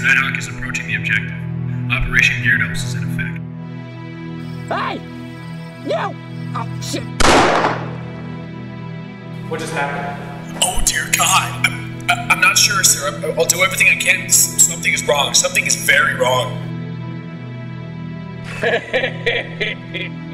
is approaching the objective. Operation Gyarados is in effect. Hey! You! Oh, shit! What just happened? Oh dear God! I'm, I'm not sure, sir. I'll do everything I can. Something is wrong. Something is very wrong.